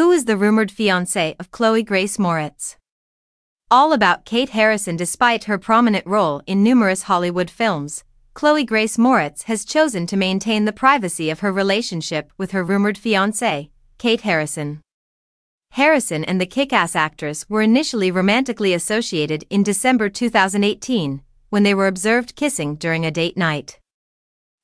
Who is the rumored fiancé of Chloe Grace Moretz? All about Kate Harrison Despite her prominent role in numerous Hollywood films, Chloe Grace Moretz has chosen to maintain the privacy of her relationship with her rumored fiancé, Kate Harrison. Harrison and the kick-ass actress were initially romantically associated in December 2018, when they were observed kissing during a date night.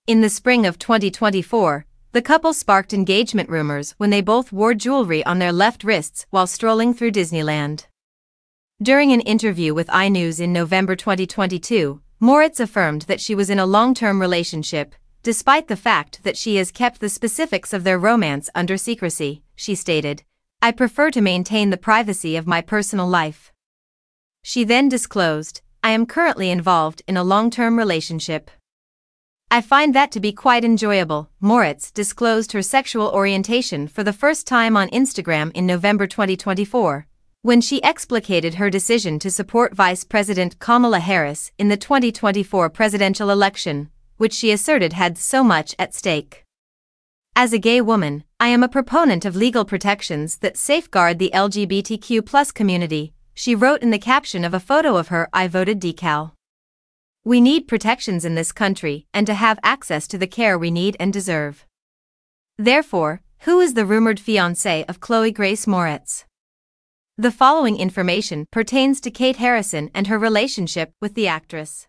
In the spring of 2024, the couple sparked engagement rumors when they both wore jewelry on their left wrists while strolling through Disneyland. During an interview with iNews in November 2022, Moretz affirmed that she was in a long-term relationship, despite the fact that she has kept the specifics of their romance under secrecy, she stated, I prefer to maintain the privacy of my personal life. She then disclosed, I am currently involved in a long-term relationship. I find that to be quite enjoyable. Moretz disclosed her sexual orientation for the first time on Instagram in November 2024, when she explicated her decision to support Vice President Kamala Harris in the 2024 presidential election, which she asserted had so much at stake. As a gay woman, I am a proponent of legal protections that safeguard the LGBTQ community, she wrote in the caption of a photo of her I voted decal. We need protections in this country and to have access to the care we need and deserve. Therefore, who is the rumored fiancé of Chloe Grace Moretz? The following information pertains to Kate Harrison and her relationship with the actress.